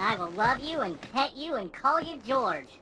I will love you and pet you and call you George.